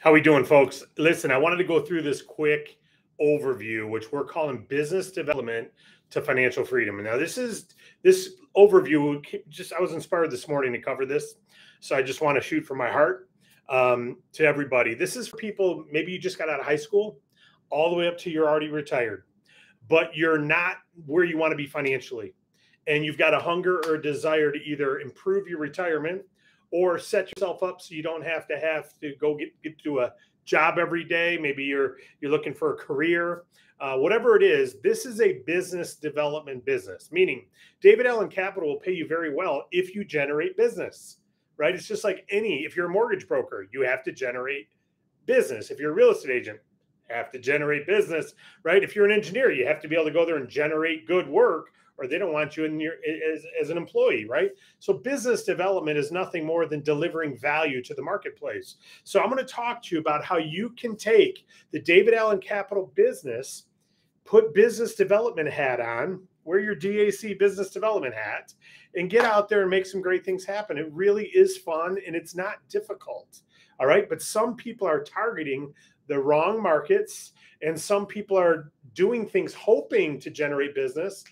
How we doing, folks? Listen, I wanted to go through this quick overview, which we're calling business development to financial freedom. Now this is this overview. Just I was inspired this morning to cover this, so I just want to shoot from my heart um, to everybody. This is for people. Maybe you just got out of high school, all the way up to you're already retired, but you're not where you want to be financially, and you've got a hunger or a desire to either improve your retirement or set yourself up so you don't have to have to go get, get to a job every day. Maybe you're you're looking for a career. Uh, whatever it is, this is a business development business, meaning David Allen Capital will pay you very well if you generate business, right? It's just like any, if you're a mortgage broker, you have to generate business. If you're a real estate agent, have to generate business, right? If you're an engineer, you have to be able to go there and generate good work or they don't want you in your as, as an employee, right? So business development is nothing more than delivering value to the marketplace. So I'm going to talk to you about how you can take the David Allen Capital business, put business development hat on, wear your DAC business development hat, and get out there and make some great things happen. It really is fun and it's not difficult. All right. But some people are targeting the wrong markets and some people are doing things hoping to generate business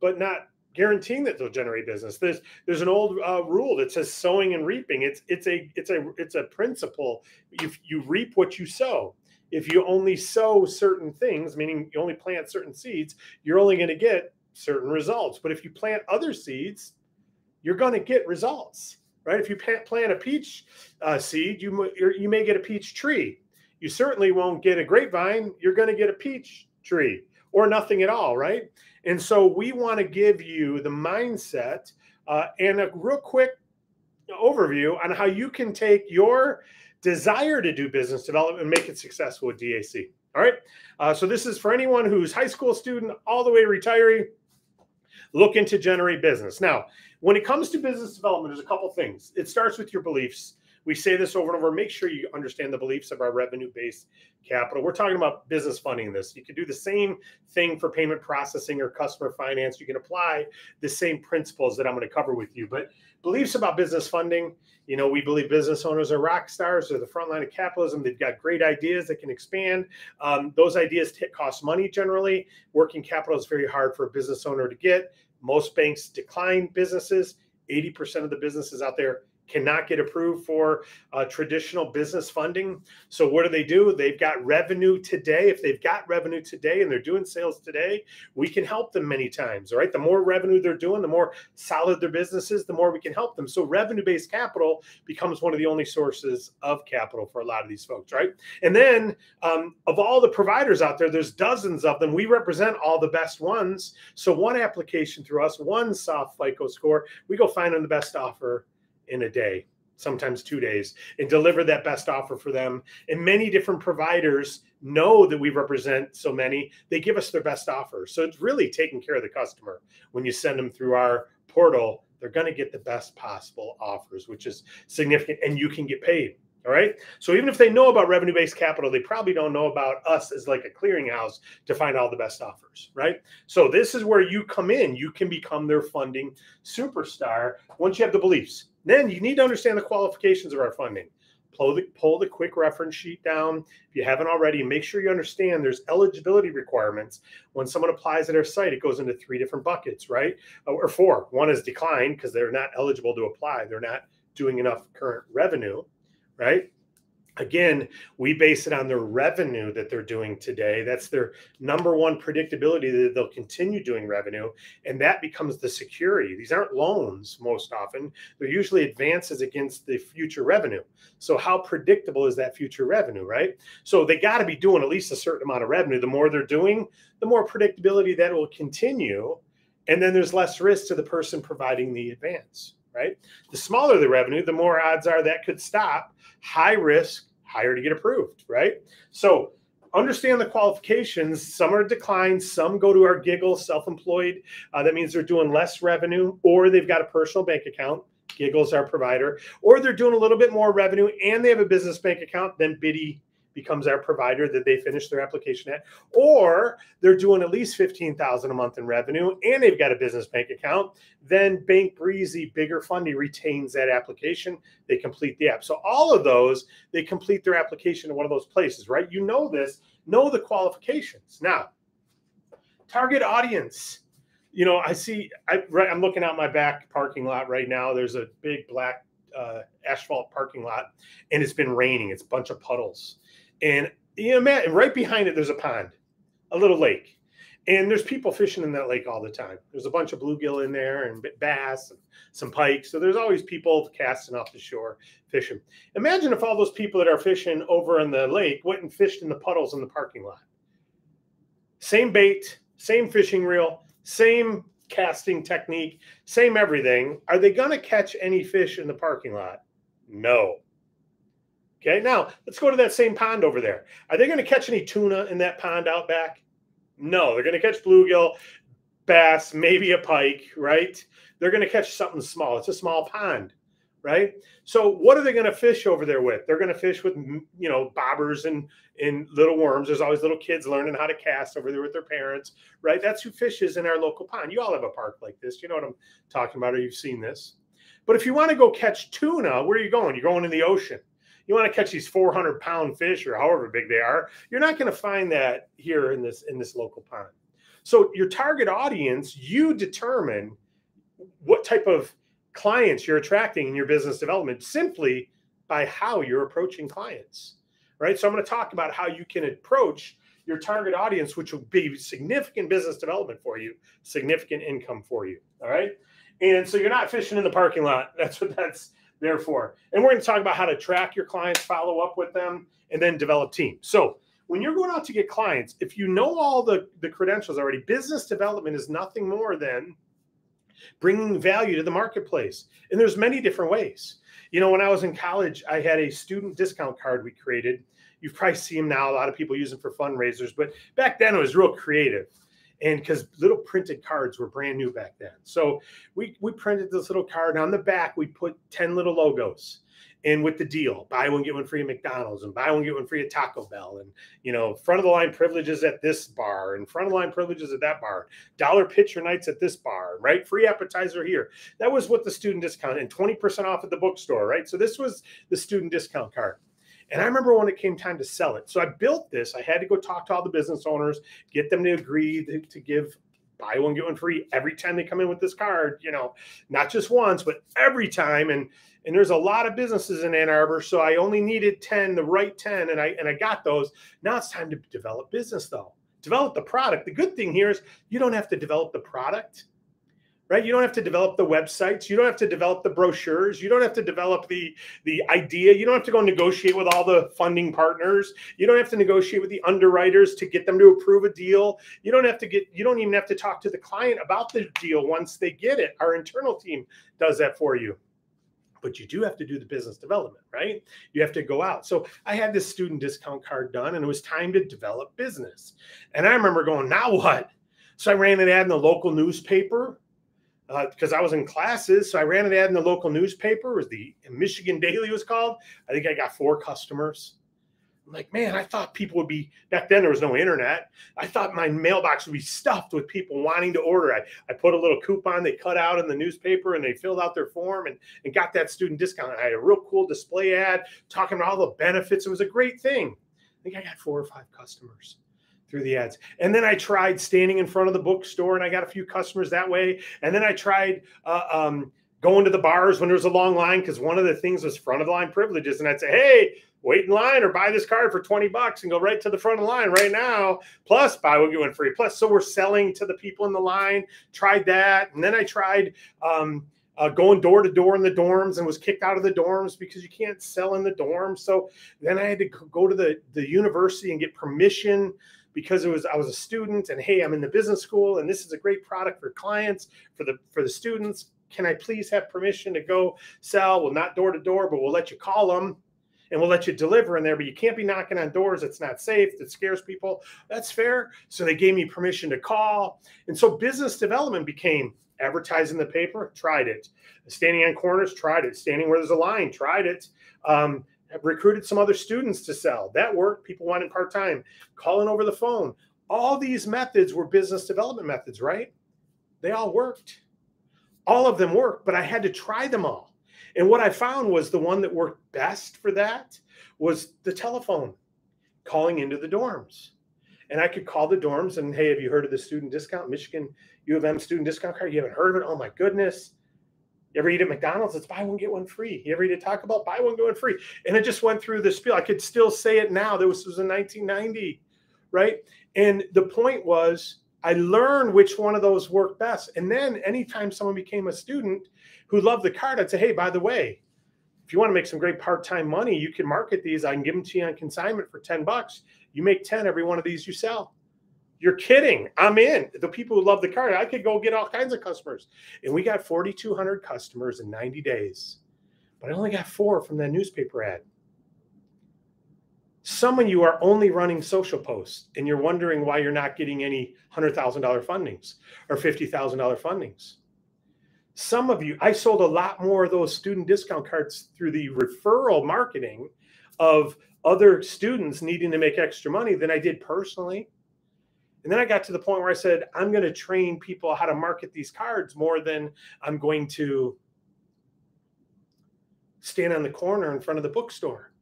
but not guaranteeing that they'll generate business. There's there's an old uh, rule that says sowing and reaping. It's it's a it's a it's a principle. You you reap what you sow. If you only sow certain things, meaning you only plant certain seeds, you're only going to get certain results. But if you plant other seeds, you're going to get results, right? If you plant a peach uh, seed, you you may get a peach tree. You certainly won't get a grapevine. You're going to get a peach tree or nothing at all, right? And so we want to give you the mindset uh, and a real quick overview on how you can take your desire to do business development and make it successful with DAC. All right. Uh, so this is for anyone who's high school student all the way to retiree looking to generate business. Now, when it comes to business development, there's a couple things. It starts with your beliefs we say this over and over. Make sure you understand the beliefs of our revenue based capital. We're talking about business funding this. You could do the same thing for payment processing or customer finance. You can apply the same principles that I'm going to cover with you. But beliefs about business funding, you know, we believe business owners are rock stars. They're the front line of capitalism. They've got great ideas that can expand. Um, those ideas t- cost money generally. Working capital is very hard for a business owner to get. Most banks decline businesses. 80% of the businesses out there cannot get approved for uh, traditional business funding. So what do they do? They've got revenue today. If they've got revenue today and they're doing sales today, we can help them many times. Right? The more revenue they're doing, the more solid their business is, the more we can help them. So revenue-based capital becomes one of the only sources of capital for a lot of these folks. Right? And then um, of all the providers out there, there's dozens of them. We represent all the best ones. So one application through us, one soft FICO score, we go find them the best offer in a day, sometimes two days, and deliver that best offer for them. And many different providers know that we represent so many, they give us their best offer. So it's really taking care of the customer. When you send them through our portal, they're going to get the best possible offers, which is significant, and you can get paid. All right. So even if they know about revenue based capital, they probably don't know about us as like a clearinghouse to find all the best offers. Right. So this is where you come in. You can become their funding superstar once you have the beliefs. Then you need to understand the qualifications of our funding. Pull the, pull the quick reference sheet down. If you haven't already, make sure you understand there's eligibility requirements. When someone applies at our site, it goes into three different buckets, right? Uh, or four. One is declined because they're not eligible to apply. They're not doing enough current revenue, right? Again, we base it on their revenue that they're doing today. That's their number one predictability that they'll continue doing revenue. And that becomes the security. These aren't loans most often, they're usually advances against the future revenue. So, how predictable is that future revenue, right? So, they got to be doing at least a certain amount of revenue. The more they're doing, the more predictability that will continue. And then there's less risk to the person providing the advance right? The smaller the revenue, the more odds are that could stop. High risk, higher to get approved, right? So understand the qualifications. Some are declined, some go to our giggle self employed. Uh, that means they're doing less revenue or they've got a personal bank account. Giggles our provider, or they're doing a little bit more revenue and they have a business bank account, then Bitty becomes our provider that they finish their application at, or they're doing at least 15,000 a month in revenue and they've got a business bank account, then Bank Breezy, bigger fundy retains that application. They complete the app. So all of those, they complete their application in one of those places, right? You know this, know the qualifications. Now, target audience. You know, I see, I, I'm looking out my back parking lot right now. There's a big black uh, asphalt parking lot and it's been raining. It's a bunch of puddles and you know, right behind it, there's a pond, a little lake. And there's people fishing in that lake all the time. There's a bunch of bluegill in there and bass and some pike. So there's always people casting off the shore fishing. Imagine if all those people that are fishing over in the lake went and fished in the puddles in the parking lot. Same bait, same fishing reel, same casting technique, same everything. Are they going to catch any fish in the parking lot? No. Okay, now let's go to that same pond over there. Are they going to catch any tuna in that pond out back? No, they're going to catch bluegill, bass, maybe a pike, right? They're going to catch something small. It's a small pond, right? So what are they going to fish over there with? They're going to fish with you know bobbers and and little worms. There's always little kids learning how to cast over there with their parents, right? That's who fishes in our local pond. You all have a park like this. You know what I'm talking about, or you've seen this. But if you want to go catch tuna, where are you going? You're going in the ocean you want to catch these 400 pound fish or however big they are you're not going to find that here in this in this local pond. So your target audience you determine what type of clients you're attracting in your business development simply by how you're approaching clients right? So i'm going to talk about how you can approach your target audience which will be significant business development for you significant income for you all right? And so you're not fishing in the parking lot. That's what that's therefore. And we're going to talk about how to track your clients, follow up with them, and then develop teams. So when you're going out to get clients, if you know all the, the credentials already, business development is nothing more than bringing value to the marketplace. And there's many different ways. You know, when I was in college, I had a student discount card we created. You've probably seen them now. A lot of people use them for fundraisers, but back then it was real creative and because little printed cards were brand new back then. So we we printed this little card. On the back we put 10 little logos. And with the deal buy one get one free at mcdonald's and buy one get one free at taco bell and you know front of the line privileges at this bar and front of the line privileges at that bar. Dollar pitcher nights at this bar right? Free appetizer here. That was what the student discount and 20% off at the bookstore right? So this was the student discount card and I remember when it came time to sell it. So I built this. I had to go talk to all the business owners, get them to agree to, to give buy one get one free every time they come in with this card you know not just once but every time. And and there's a lot of businesses in ann arbor so i only needed 10 the right 10 and i and i got those. Now it's time to develop business though. Develop the product. The good thing here is you don't have to develop the product right? You don't have to develop the websites. You don't have to develop the brochures. You don't have to develop the the idea. You don't have to go negotiate with all the funding partners. You don't have to negotiate with the underwriters to get them to approve a deal. You don't have to get. You don't even have to talk to the client about the deal once they get it. Our internal team does that for you. But you do have to do the business development, right? You have to go out. So I had this student discount card done, and it was time to develop business. And I remember going, now what? So I ran an ad in the local newspaper because uh, I was in classes. So I ran an ad in the local newspaper. It was the Michigan Daily was called. I think I got four customers. I'm like, man, I thought people would be back then. There was no internet. I thought my mailbox would be stuffed with people wanting to order. I, I put a little coupon they cut out in the newspaper and they filled out their form and, and got that student discount. I had a real cool display ad talking about all the benefits. It was a great thing. I think I got four or five customers through the ads. And then I tried standing in front of the bookstore and I got a few customers that way. And then I tried uh, um, going to the bars when there was a long line because one of the things was front of the line privileges. And I'd say, hey, wait in line or buy this card for 20 bucks and go right to the front of the line right now. Plus, buy one, get one free. Plus, so we're selling to the people in the line. Tried that. And then I tried. Um, uh, going door to door in the dorms and was kicked out of the dorms because you can't sell in the dorms. So then I had to go to the, the university and get permission because it was I was a student and hey, I'm in the business school and this is a great product for clients for the for the students. Can I please have permission to go sell? Well, not door to door, but we'll let you call them and we'll let you deliver in there, but you can't be knocking on doors. It's not safe. It scares people. That's fair. So they gave me permission to call. And so business development became advertising the paper, tried it. Standing on corners, tried it. Standing where there's a line, tried it. Um, recruited some other students to sell. That worked. People wanted part time, calling over the phone. All these methods were business development methods, right? They all worked. All of them worked, but I had to try them all. And what I found was the one that worked best for that was the telephone, calling into the dorms. And I could call the dorms and, hey, have you heard of the student discount, Michigan U of M student discount card? You haven't heard of it? Oh my goodness. You ever eat at McDonald's? It's buy one, get one free. You ever eat at Taco Bell? Buy one, get one free. And it just went through the spiel. I could still say it now. This was in 1990, right? And the point was, I learned which one of those worked best. And then anytime someone became a student who loved the card, I'd say, hey, by the way, if you want to make some great part-time money, you can market these. I can give them to you on consignment for 10 bucks. You make 10 every one of these you sell. You're kidding. I'm in. The people who love the card, I could go get all kinds of customers. And we got 4,200 customers in 90 days. But I only got four from that newspaper ad. Some of you are only running social posts and you're wondering why you're not getting any $100,000 fundings or $50,000 fundings. Some of you, I sold a lot more of those student discount cards through the referral marketing of other students needing to make extra money than I did personally. And then I got to the point where I said, I'm going to train people how to market these cards more than I'm going to stand on the corner in front of the bookstore.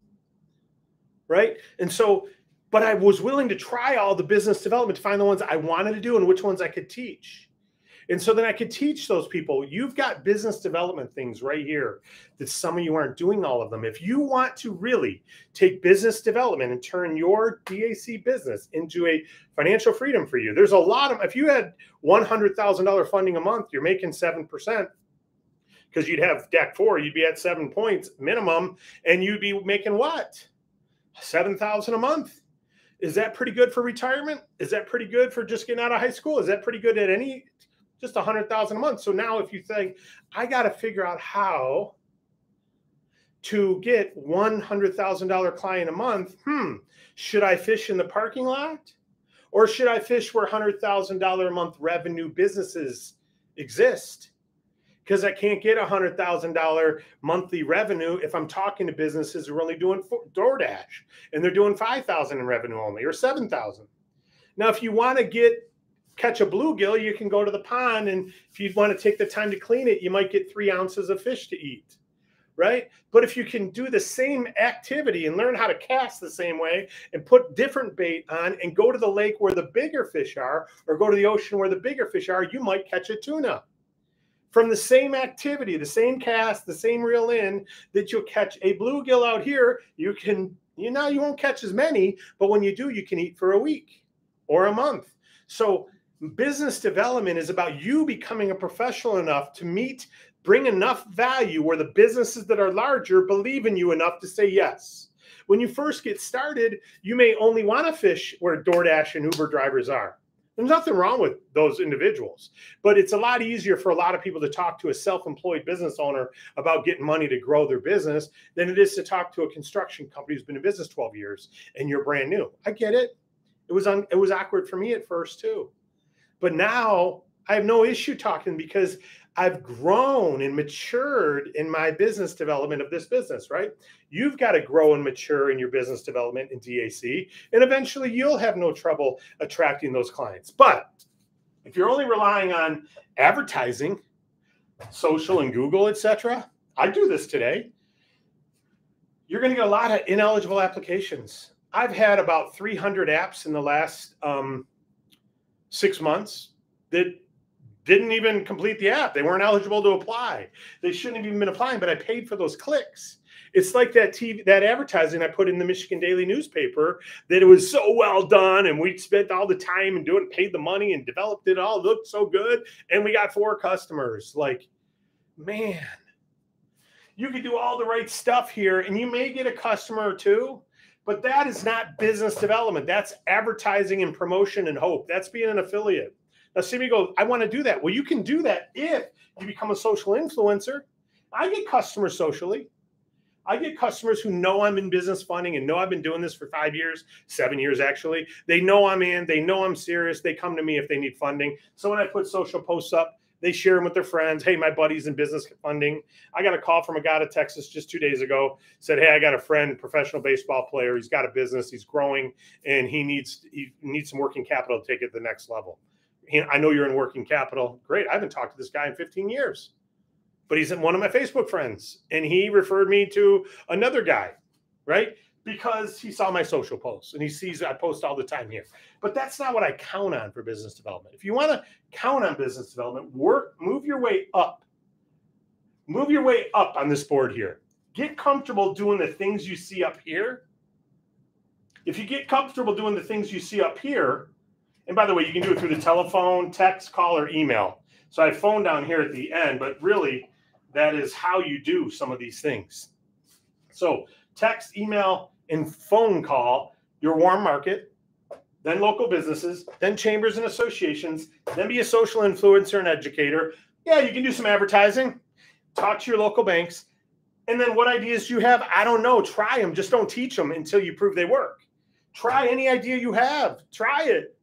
Right. And so, but I was willing to try all the business development to find the ones I wanted to do and which ones I could teach. And so then I could teach those people, you've got business development things right here that some of you aren't doing all of them. If you want to really take business development and turn your DAC business into a financial freedom for you, there's a lot of, if you had $100,000 funding a month, you're making 7% because you'd have DAC four, you'd be at seven points minimum, and you'd be making what? 7,000 a month. Is that pretty good for retirement? Is that pretty good for just getting out of high school? Is that pretty good at any just a hundred thousand a month. So now if you think I got to figure out how to get one hundred thousand dollar client a month, hmm, should I fish in the parking lot, or should I fish where hundred thousand dollar a month revenue businesses exist? Because I can't get a hundred thousand dollar monthly revenue if I'm talking to businesses who are only doing DoorDash and they're doing five thousand in revenue only or seven thousand. Now, if you want to get catch a bluegill, you can go to the pond. And if you want to take the time to clean it, you might get three ounces of fish to eat. Right. But if you can do the same activity and learn how to cast the same way and put different bait on and go to the lake where the bigger fish are or go to the ocean where the bigger fish are, you might catch a tuna. From the same activity, the same cast, the same reel in that you'll catch a bluegill out here, you can, you know, you won't catch as many, but when you do, you can eat for a week or a month. So business development is about you becoming a professional enough to meet bring enough value where the businesses that are larger believe in you enough to say yes. When you first get started you may only want to fish where DoorDash and Uber drivers are. There's nothing wrong with those individuals but it's a lot easier for a lot of people to talk to a self-employed business owner about getting money to grow their business than it is to talk to a construction company who's been in business 12 years and you're brand new. I get it. It was un- it was awkward for me at first too but now I have no issue talking because I've grown and matured in my business development of this business, right? You've got to grow and mature in your business development in DAC, and eventually you'll have no trouble attracting those clients. But if you're only relying on advertising, social and Google, etc., I do this today. You're going to get a lot of ineligible applications. I've had about 300 apps in the last um, six months that didn't even complete the app. They weren't eligible to apply. They shouldn't have even been applying, but I paid for those clicks. It's like that TV, that advertising I put in the Michigan Daily newspaper that it was so well done and we spent all the time and doing, paid the money and developed it all, looked so good. And we got four customers. Like, man, you could do all the right stuff here and you may get a customer or two, but that is not business development. That's advertising and promotion and hope. That's being an affiliate. Now, see me go, I want to do that. Well, you can do that if you become a social influencer. I get customers socially. I get customers who know I'm in business funding and know I've been doing this for five years, seven years actually. They know I'm in, they know I'm serious. They come to me if they need funding. So when I put social posts up, They share them with their friends. Hey, my buddy's in business funding. I got a call from a guy to Texas just two days ago. Said, hey, I got a friend, professional baseball player. He's got a business. He's growing, and he needs he needs some working capital to take it to the next level. I know you're in working capital. Great. I haven't talked to this guy in 15 years, but he's one of my Facebook friends, and he referred me to another guy. Right because he saw my social posts and he sees I post all the time here. But that's not what I count on for business development. If you want to count on business development, work, move your way up. Move your way up on this board here. Get comfortable doing the things you see up here. If you get comfortable doing the things you see up here, and by the way, you can do it through the telephone, text, call, or email. So I have phone down here at the end, but really that is how you do some of these things. So text, email, and phone call your warm market, then local businesses, then chambers and associations, then be a social influencer and educator. Yeah, you can do some advertising, talk to your local banks. And then what ideas do you have? I don't know. Try them. Just don't teach them until you prove they work. Try any idea you have. Try it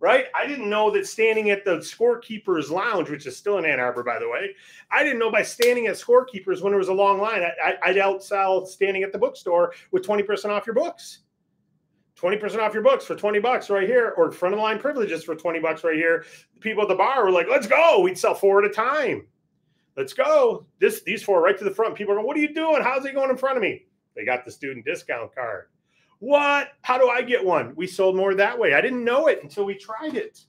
right? I didn't know that standing at the scorekeeper's lounge, which is still in Ann Arbor, by the way, I didn't know by standing at scorekeepers when there was a long line, I, would outsell standing at the bookstore with 20% off your books. 20% off your books for 20 bucks right here, or front of the line privileges for 20 bucks right here. The people at the bar were like, let's go. We'd sell four at a time. Let's go. This these four right to the front. People are going, what are you doing? How's he going in front of me? They got the student discount card. What? How do I get one? We sold more that way. I didn't know it until we tried it.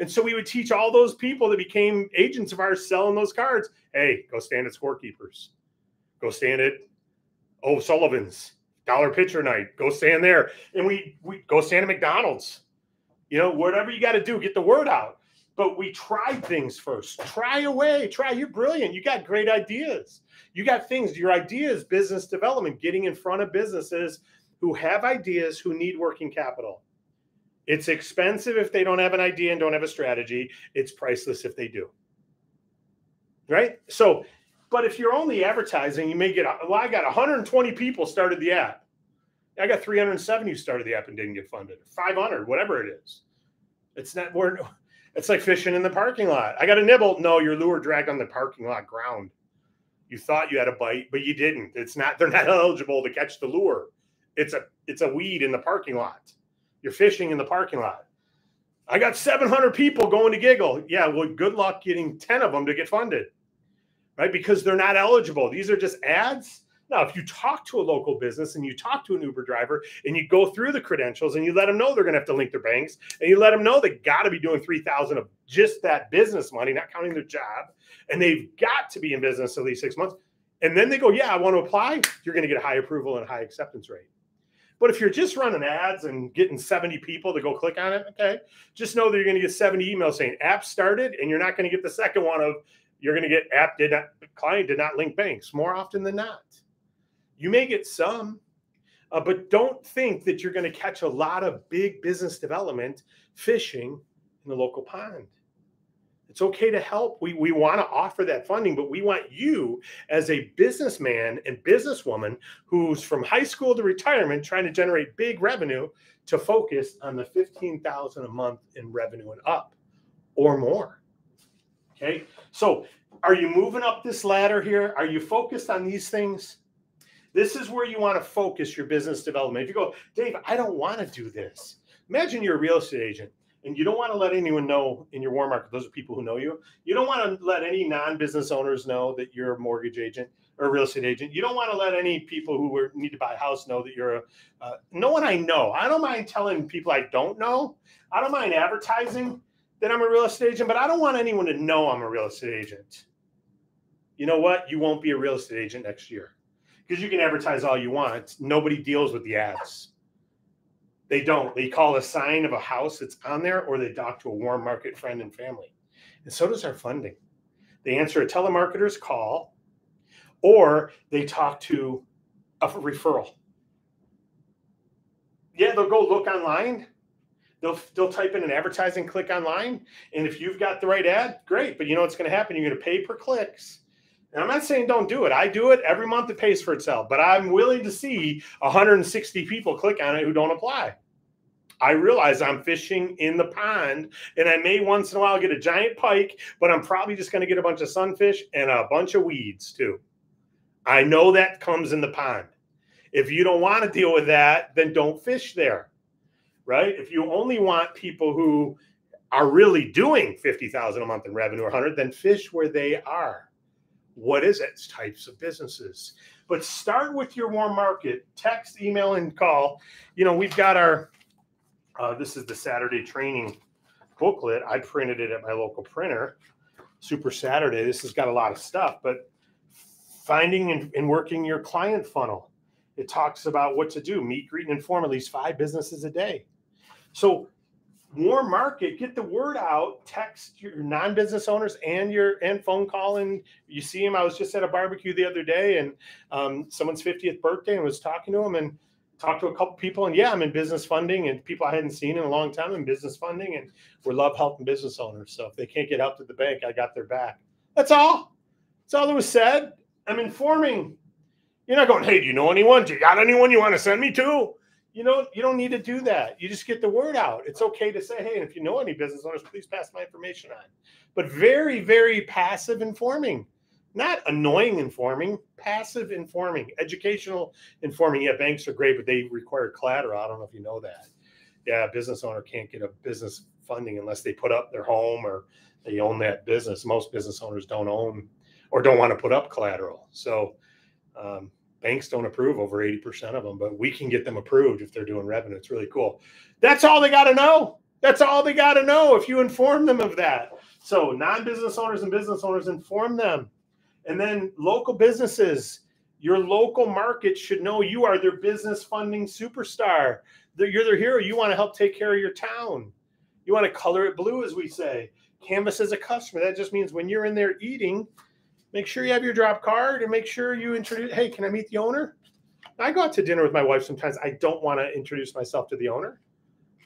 And so we would teach all those people that became agents of ours selling those cards. Hey, go stand at scorekeepers. Go stand at O'Sullivan's dollar pitcher night. Go stand there. And we we go stand at McDonald's. You know, whatever you got to do, get the word out. But we tried things first. Try away. Try. You're brilliant. You got great ideas. You got things. Your ideas, business development, getting in front of businesses who have ideas who need working capital. It's expensive if they don't have an idea and don't have a strategy. It's priceless if they do. Right? So, but if you're only advertising, you may get, well, I got 120 people started the app. I got 370 who started the app and didn't get funded. 500, whatever it is. It's not, we're, it's like fishing in the parking lot. I got a nibble. No, your lure dragged on the parking lot ground. You thought you had a bite, but you didn't. It's not, they're not eligible to catch the lure. It's a it's a weed in the parking lot. You're fishing in the parking lot. I got 700 people going to Giggle. Yeah, well, good luck getting 10 of them to get funded, right? Because they're not eligible. These are just ads. Now, if you talk to a local business and you talk to an Uber driver and you go through the credentials and you let them know they're going to have to link their banks and you let them know they got to be doing 3000 of just that business money, not counting their job, and they've got to be in business at least six months. And then they go, yeah, I want to apply. You're going to get a high approval and high acceptance rate. But if you're just running ads and getting 70 people to go click on it, okay, just know that you're going to get 70 emails saying app started, and you're not going to get the second one of you're going to get app did not client did not link banks more often than not. You may get some, uh, but don't think that you're going to catch a lot of big business development fishing in the local pond. It's okay to help. We, we want to offer that funding, but we want you as a businessman and businesswoman who's from high school to retirement trying to generate big revenue to focus on the 15,000 a month in revenue and up or more. Okay. So are you moving up this ladder here? Are you focused on these things? This is where you want to focus your business development. If you go, Dave, I don't want to do this. Imagine you're a real estate agent and you don't want to let anyone know in your warm market, those are people who know you. You don't want to let any non business owners know that you're a mortgage agent or a real estate agent. You don't want to let any people who need to buy a house know that you're a, uh, no one I know. I don't mind telling people I don't know. I don't mind advertising that I'm a real estate agent, but I don't want anyone to know I'm a real estate agent. You know what? You won't be a real estate agent next year because you can advertise all you want. Nobody deals with the ads. They don't. They call a sign of a house that's on there, or they dock to a warm market friend and family. And so does our funding. They answer a telemarketer's call, or they talk to a referral. Yeah, they'll go look online. They'll they'll type in an advertising click online, and if you've got the right ad, great. But you know what's going to happen? You're going to pay per clicks. And I'm not saying don't do it. I do it every month. It pays for itself. But I'm willing to see 160 people click on it who don't apply. I realize I'm fishing in the pond and I may once in a while get a giant pike, but I'm probably just going to get a bunch of sunfish and a bunch of weeds too. I know that comes in the pond. If you don't want to deal with that, then don't fish there. Right? If you only want people who are really doing 50,000 a month in revenue or 100, then fish where they are. What is it? It's types of businesses. But start with your warm market. Text, email, and call. You know, we've got our, uh, this is the Saturday training booklet. I printed it at my local printer. Super Saturday. This has got a lot of stuff, but finding and, and working your client funnel. It talks about what to do meet, greet, and inform at least five businesses a day. So warm market get the word out text your non-business owners and your and phone call and you see him. I was just at a barbecue the other day and um, someone's 50th birthday and was talking to him and talked to a couple people and yeah i'm in business funding and people i hadn't seen in a long time in business funding and we love helping business owners. So if they can't get help at the bank i got their back. That's all. That's all that was said. I'm informing. You're not going hey do you know anyone? Do you got anyone you want to send me to you know, you don't need to do that. You just get the word out. It's okay to say, hey, and if you know any business owners, please pass my information on. But very, very passive informing, not annoying informing, passive informing, educational informing. Yeah, banks are great, but they require collateral. I don't know if you know that. Yeah, a business owner can't get a business funding unless they put up their home or they own that business. Most business owners don't own or don't want to put up collateral. So, um, banks don't approve over 80% of them, but we can get them approved if they're doing revenue. It's really cool. That's all they got to know. That's all they got to know if you inform them of that. So, non business owners and business owners, inform them. And then local businesses, your local market should know you are their business funding superstar. You're their hero. You want to help take care of your town. You want to color it blue, as we say. Canvass as a customer. That just means when you're in there eating, make sure you have your drop card and make sure you introduce hey can i meet the owner? I go out to dinner with my wife sometimes. I don't want to introduce myself to the owner.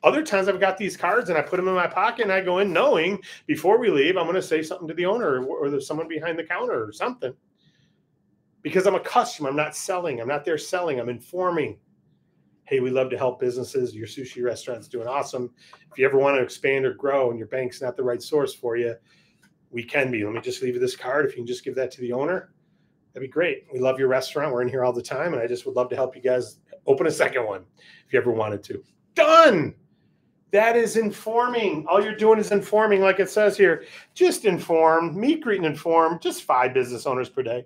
Other times i've got these cards and i put them in my pocket and i go in knowing before we leave i'm going to say something to the owner or, or there's someone behind the counter or something. Because i'm a customer i'm not selling i'm not there selling i'm informing. Hey we love to help businesses your sushi restaurant's doing awesome. If you ever want to expand or grow and your bank's not the right source for you we can be. Let me just leave you this card. If you can just give that to the owner, that'd be great. We love your restaurant. We're in here all the time, and I just would love to help you guys open a second one if you ever wanted to. Done. That is informing. All you're doing is informing, like it says here. Just inform, meet, greet, and inform. Just five business owners per day.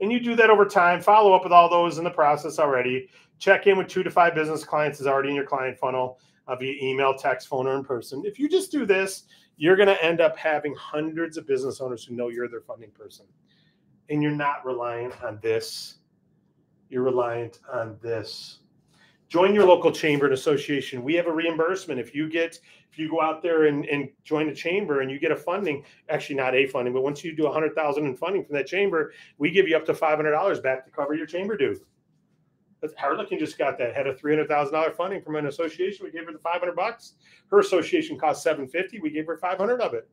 And you do that over time. Follow up with all those in the process already. Check in with two to five business clients is already in your client funnel uh, via email, text, phone, or in person. If you just do this, you're going to end up having hundreds of business owners who know you're their funding person. And you're not reliant on this. You're reliant on this. Join your local chamber and association. We have a reimbursement. If you get, if you go out there and, and join a chamber and you get a funding, actually not a funding, but once you do a hundred thousand in funding from that chamber, we give you up to five hundred dollars back to cover your chamber dues. Harlequin just got that. Had a three hundred thousand dollar funding from an association. We gave her the five hundred bucks. Her association cost seven fifty. We gave her five hundred of it.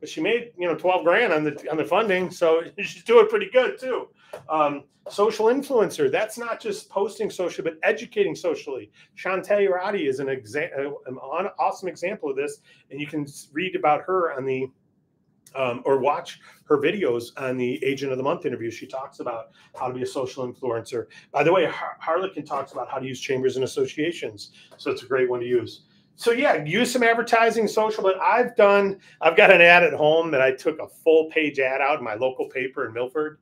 But she made you know twelve grand on the on the funding, so she's doing pretty good too. Um, social influencer. That's not just posting social, but educating socially. Chantel Urati is an example, an awesome example of this, and you can read about her on the um, or watch her videos on the Agent of the Month interview. She talks about how to be a social influencer. By the way, Har- Harlequin talks about how to use chambers and associations. So it's a great one to use. So yeah, use some advertising, social. But I've done. I've got an ad at home that I took a full page ad out in my local paper in Milford.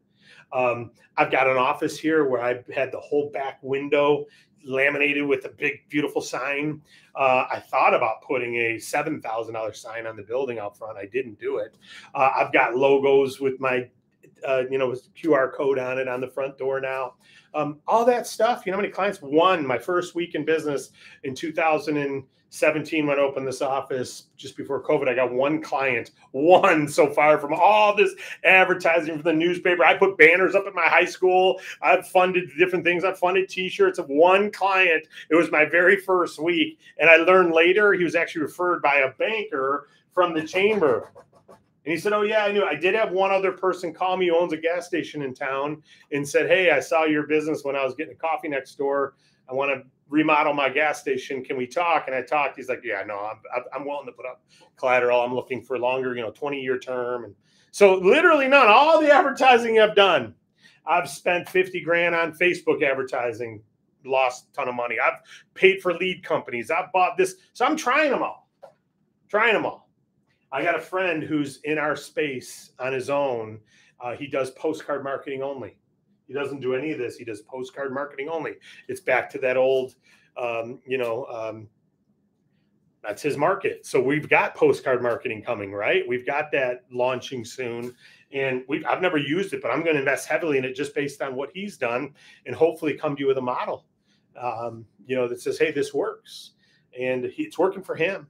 Um, I've got an office here where I had the whole back window laminated with a big, beautiful sign. Uh, I thought about putting a seven thousand dollar sign on the building out front. I didn't do it. Uh, I've got logos with my, uh, you know, QR code on it on the front door now. Um, all that stuff. You know, how many clients? One, my first week in business in two thousand and 17 when I opened this office just before COVID. I got one client, one so far from all this advertising from the newspaper. I put banners up at my high school. I've funded different things. I've funded t-shirts of one client. It was my very first week. And I learned later he was actually referred by a banker from the chamber. And he said, Oh, yeah, I knew. I did have one other person call me who owns a gas station in town and said, Hey, I saw your business when I was getting a coffee next door. I want to remodel my gas station. Can we talk? And I talked. He's like, Yeah, no, I'm, I'm willing to put up collateral. I'm looking for longer, you know, 20 year term. And so, literally, none. All the advertising I've done, I've spent 50 grand on Facebook advertising, lost a ton of money. I've paid for lead companies. I've bought this. So, I'm trying them all, trying them all. I got a friend who's in our space on his own. Uh, he does postcard marketing only. He doesn't do any of this. He does postcard marketing only. It's back to that old, um, you know, um, that's his market. So we've got postcard marketing coming, right? We've got that launching soon, and we've—I've never used it, but I'm going to invest heavily in it just based on what he's done, and hopefully come to you with a model, um, you know, that says, hey, this works, and he, it's working for him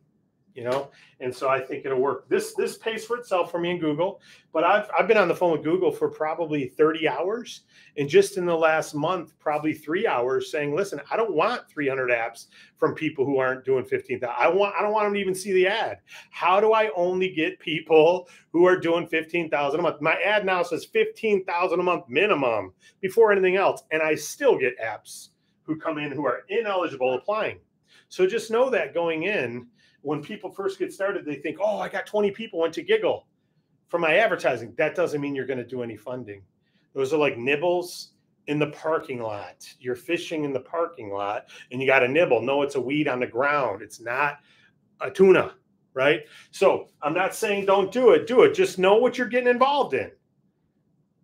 you know? And so i think it'll work. This this pays for itself for me in google but i've i've been on the phone with google for probably 30 hours and just in the last month probably three hours saying listen i don't want 300 apps from people who aren't doing 15000 i want i don't want them to even see the ad. How do i only get people who are doing 15000 a month? My ad now says 15000 a month minimum before anything else and i still get apps who come in who are ineligible applying. So just know that going in when people first get started, they think, oh, I got 20 people went to Giggle for my advertising. That doesn't mean you're going to do any funding. Those are like nibbles in the parking lot. You're fishing in the parking lot and you got a nibble. No, it's a weed on the ground. It's not a tuna, right? So I'm not saying don't do it. Do it. Just know what you're getting involved in.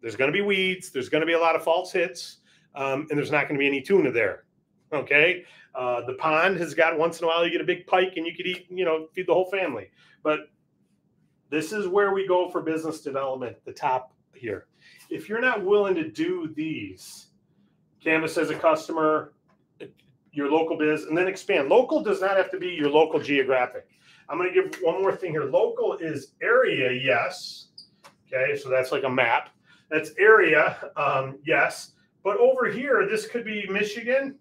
There's going to be weeds. There's going to be a lot of false hits. Um, and there's not going to be any tuna there. Okay. Uh, the pond has got once in a while you get a big pike and you could eat, you know, feed the whole family. But this is where we go for business development, the top here. If you're not willing to do these, Canvass as a customer, your local biz, and then expand. Local does not have to be your local geographic. I'm going to give one more thing here. Local is area, yes. Okay, so that's like a map. That's area, um, yes. But over here, this could be Michigan,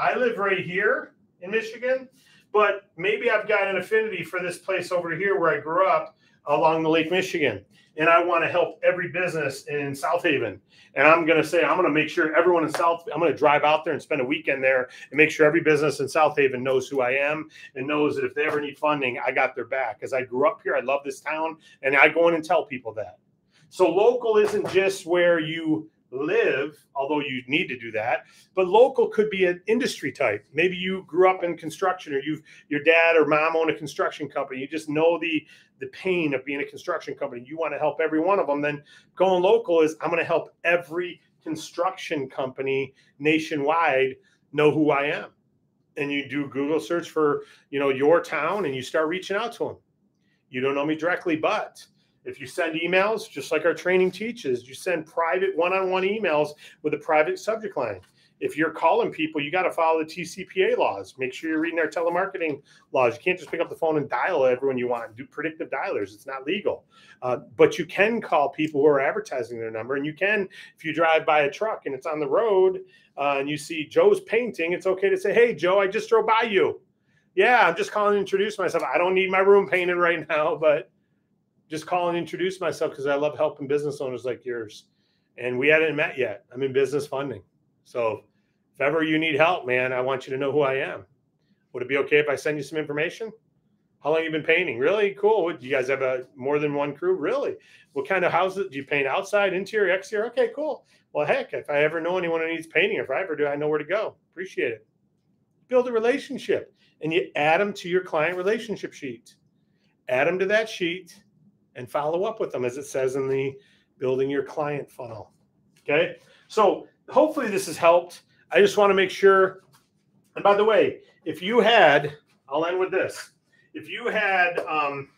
I live right here in Michigan, but maybe I've got an affinity for this place over here where I grew up along the Lake Michigan. And I want to help every business in South Haven. And I'm going to say, I'm going to make sure everyone in South, I'm going to drive out there and spend a weekend there and make sure every business in South Haven knows who I am and knows that if they ever need funding, I got their back. Because I grew up here, I love this town, and I go in and tell people that. So local isn't just where you live, although you need to do that. But local could be an industry type. Maybe you grew up in construction, or you've your dad or mom own a construction company. You just know the the pain of being a construction company. You want to help every one of them. Then going local is I'm going to help every construction company nationwide know who I am. And you do Google search for you know your town, and you start reaching out to them. You don't know me directly, but if you send emails, just like our training teaches, you send private one on one emails with a private subject line. If you're calling people, you got to follow the TCPA laws. Make sure you're reading our telemarketing laws. You can't just pick up the phone and dial everyone you want. Do predictive dialers. It's not legal. Uh, but you can call people who are advertising their number. And you can, if you drive by a truck and it's on the road uh, and you see Joe's painting, it's okay to say, Hey, Joe, I just drove by you. Yeah, I'm just calling to introduce myself. I don't need my room painted right now, but just call and introduce myself because I love helping business owners like yours. And we hadn't met yet. I'm in business funding. So if ever you need help, man, I want you to know who I am. Would it be okay if I send you some information? How long you been painting? Really cool. You guys have a more than one crew? Really? What kind of houses do you paint? Outside, interior, exterior? Okay, cool. Well, heck, if I ever know anyone who needs painting, if I ever do, I know where to go. Appreciate it. Build a relationship, and you add them to your client relationship sheet. Add them to that sheet and follow up with them as it says in the building your client funnel. Okay. So hopefully this has helped. I just want to make sure. And by the way, if you had, I'll end with this. If you had um,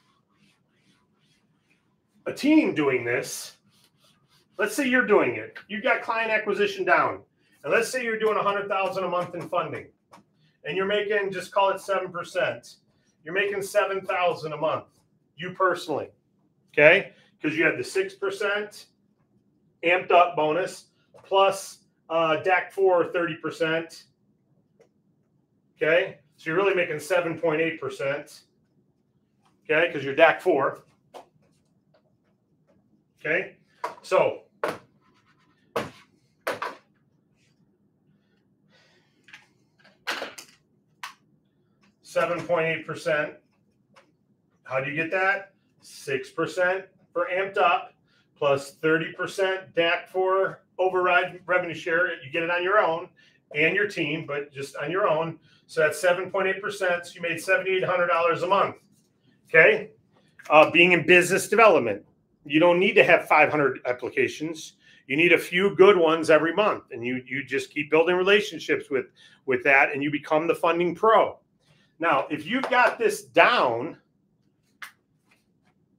a team doing this, let's say you're doing it, you've got client acquisition down, and let's say you're doing hundred thousand a month in funding, and you're making just call it seven percent. You're making seven thousand a month, you personally. Okay. Because you had the 6% amped up bonus plus uh, DAC 4 30%. Okay. So you're really making 7.8%. Okay. Because you're DAC 4. Okay. So seven point eight percent. How do you get that? Six percent for amped up plus 30% DAC 4 override revenue share. You get it on your own and your team, but just on your own. So that's 7.8%. So you made $7,800 a month. Okay. Uh, being in business development, you don't need to have 500 applications. You need a few good ones every month, and you you just keep building relationships with with that, and you become the funding pro. Now, if you've got this down,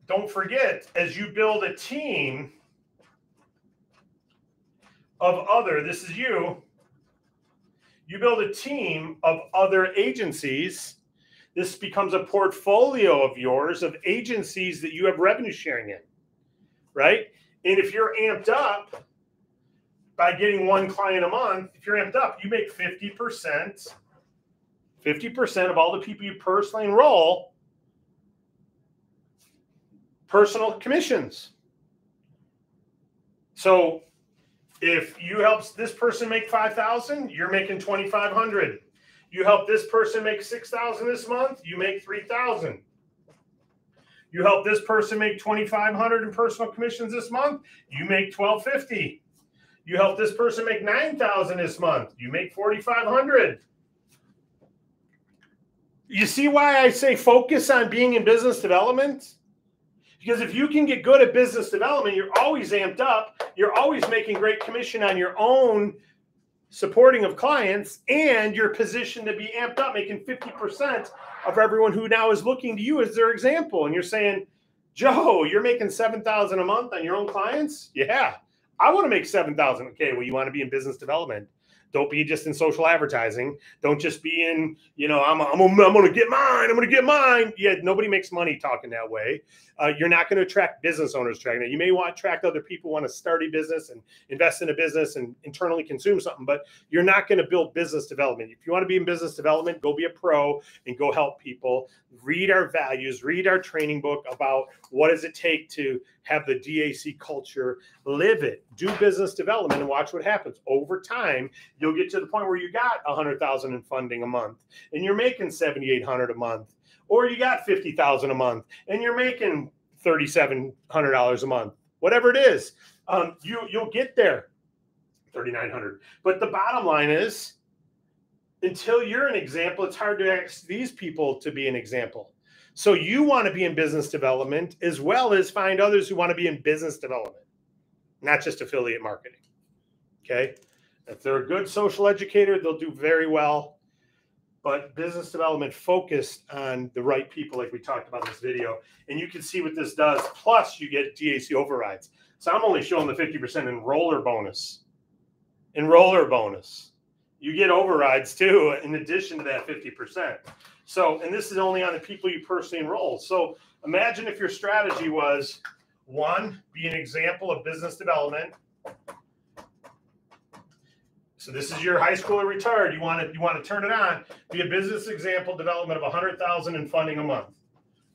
don't forget as you build a team of other, this is you, you build a team of other agencies. This becomes a portfolio of yours of agencies that you have revenue sharing in, right? And if you're amped up by getting one client a month, if you're amped up, you make 50%, 50% of all the people you personally enroll personal commissions. So if you help this person make 5,000, you're making 2,500. You help this person make 6,000 this month, you make 3,000. You help this person make 2,500 in personal commissions this month, you make 1,250. You help this person make 9,000 this month, you make 4,500. You see why I say focus on being in business development? Because if you can get good at business development, you're always amped up. You're always making great commission on your own supporting of clients, and you're positioned to be amped up, making 50% of everyone who now is looking to you as their example. And you're saying, Joe, you're making 7,000 a month on your own clients? Yeah. I want to make 7,000. Okay, well, you want to be in business development. Don't be just in social advertising. Don't just be in, you know, I'm, I'm, I'm going to get mine. I'm going to get mine. Yeah, nobody makes money talking that way. Uh, you're not going to attract business owners tracking that. You may want to attract other people want to start a business and invest in a business and internally consume something, but you're not going to build business development. If you want to be in business development, go be a pro and go help people. Read our values, read our training book about what does it take to have the DAC culture, live it, do business development, and watch what happens. Over time, you'll get to the point where you got a hundred thousand in funding a month, and you're making seventy eight hundred a month, or you got fifty thousand a month, and you're making thirty seven hundred dollars a month. Whatever it is, um, you you'll get there. 3900 but the bottom line is until you're an example it's hard to ask these people to be an example so you want to be in business development as well as find others who want to be in business development, not just affiliate marketing. Okay. If they're a good social educator, they'll do very well. But business development focused on the right people, like we talked about in this video. And you can see what this does. Plus, you get DAC overrides. So I'm only showing the 50% enroller bonus. Enroller bonus. You get overrides too, in addition to that 50%. So, and this is only on the people you personally enroll. So imagine if your strategy was one, be an example of business development. So this is your high school or retired. You want to you want to turn it on. Be a business example development of a hundred thousand in funding a month.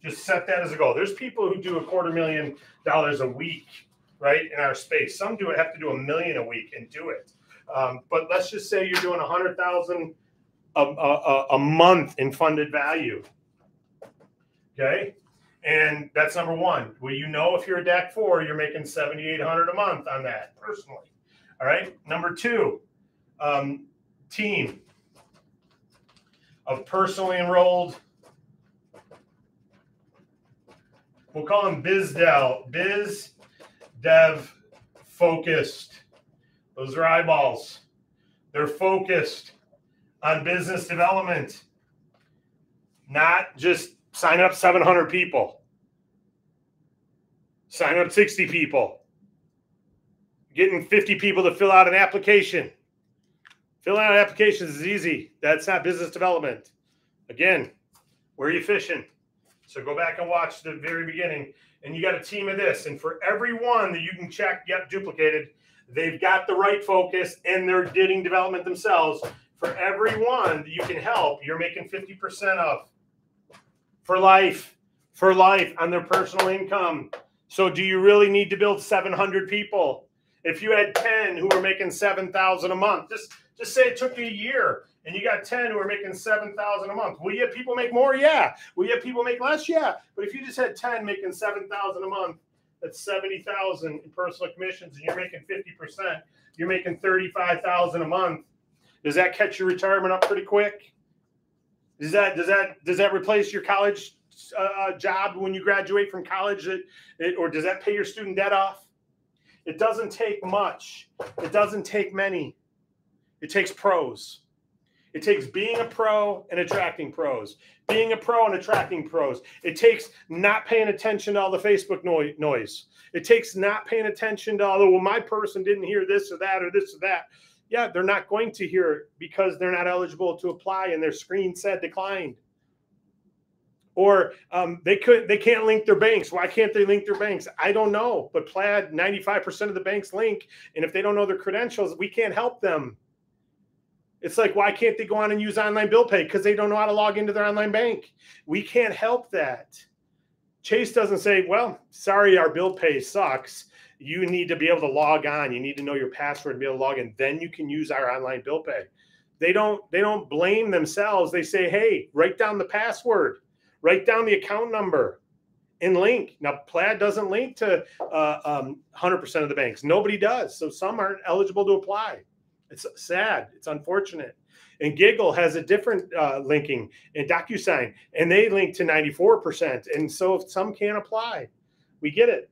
Just set that as a goal. There's people who do a quarter million dollars a week, right, in our space. Some do it have to do a million a week and do it. Um, but let's just say you're doing a hundred thousand a, a, a month in funded value. Okay. And that's number one. Well, you know, if you're a DAC four, you're making 7,800 a month on that personally. All right. Number two, um, team of personally enrolled. We'll call them BizDev, Biz Dev focused. Those are eyeballs. They're focused on business development, not just sign up 700 people, sign up 60 people, getting 50 people to fill out an application. Filling out applications is easy. That's not business development. Again, where are you fishing? So go back and watch the very beginning. And you got a team of this. And for every one that you can check, yep, duplicated, they've got the right focus and they're getting development themselves for every one that you can help, you're making 50% of for life, for life on their personal income. So do you really need to build 700 people? If you had 10 who were making 7,000 a month, just just say it took you a year and you got 10 who are making 7,000 a month. Will you have people make more? Yeah. Will you have people make less? Yeah. But if you just had 10 making 7,000 a month, that's 70,000 in personal commissions and you're making 50%, you're making 35,000 a month. Does that catch your retirement up pretty quick? Does that does that does that replace your college uh, uh, job when you graduate from college? It, it, or does that pay your student debt off? It doesn't take much. It doesn't take many. It takes pros. It takes being a pro and attracting pros. Being a pro and attracting pros. It takes not paying attention to all the Facebook noise. It takes not paying attention to all the, well, my person didn't hear this or that or this or that. Yeah, they're not going to hear it because they're not eligible to apply and their screen said declined. Or um, they could they can't link their banks. Why can't they link their banks? I don't know. But Plaid, 95% of the banks link. And if they don't know their credentials, we can't help them. It's like, why can't they go on and use online bill pay? Because they don't know how to log into their online bank. We can't help that. Chase doesn't say, well, sorry, our bill pay sucks. You need to be able to log on. You need to know your password to be able to log in. Then you can use our online bill pay. They don't they don't blame themselves. They say, hey, write down the password, write down the account number, and link. Now, Plaid doesn't link to uh, um, 100% of the banks. Nobody does. So some aren't eligible to apply. It's sad. It's unfortunate. And Giggle has a different uh, linking in DocuSign, and they link to 94%. And so if some can't apply, we get it.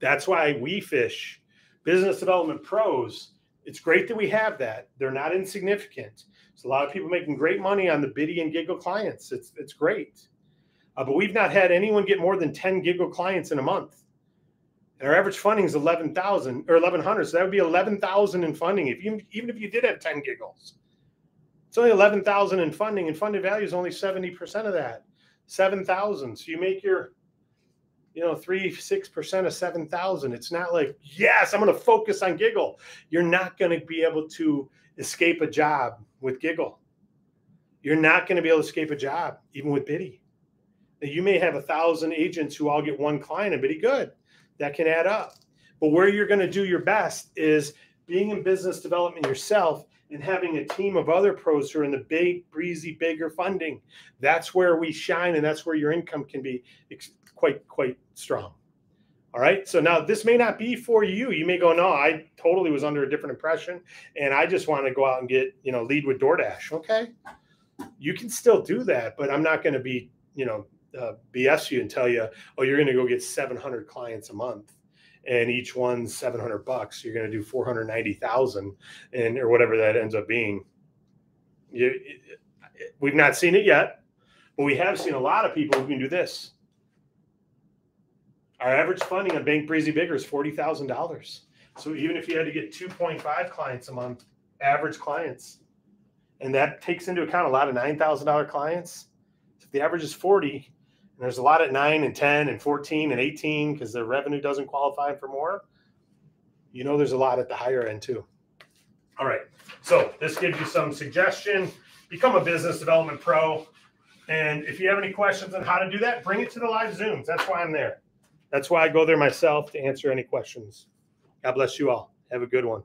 That's why we fish business development pros. It's great that we have that. They're not insignificant. There's a lot of people making great money on the Bitty and Giggle clients. It's it's great. Uh, but we've not had anyone get more than 10 Giggle clients in a month. Our average funding is 11,000 or 1,100. So that would be 11,000 in funding. If you, even if you did have 10 giggles, it's only 11,000 in funding and funded value is only 70% of that, 7,000. So you make your, you know, three, 6% of 7,000. It's not like, yes, I'm going to focus on giggle. You're not going to be able to escape a job with giggle. You're not going to be able to escape a job, even with Bitty. You may have a thousand agents who all get one client and Bitty good that can add up. But where you're going to do your best is being in business development yourself and having a team of other pros who are in the big, breezy, bigger funding. That's where we shine, and that's where your income can be quite, quite strong. All right. So now this may not be for you. You may go, no, I totally was under a different impression, and I just want to go out and get, you know, lead with DoorDash. Okay. You can still do that, but I'm not going to be, you know, uh, BS you and tell you, oh, you're going to go get 700 clients a month and each one 700 bucks. You're going to do 490,000 and or whatever that ends up being. You, we've not seen it yet, but we have seen a lot of people who can do this. Our average funding on Bank Breezy Bigger is $40,000. So even if you had to get 2.5 clients a month, average clients, and that takes into account a lot of $9,000 clients. If the average is 40, and there's a lot at nine and 10 and 14 and 18 because the revenue doesn't qualify for more. You know, there's a lot at the higher end too. All right. So this gives you some suggestion. Become a business development pro. And if you have any questions on how to do that, bring it to the live Zooms. That's why I'm there. That's why I go there myself to answer any questions. God bless you all. Have a good one.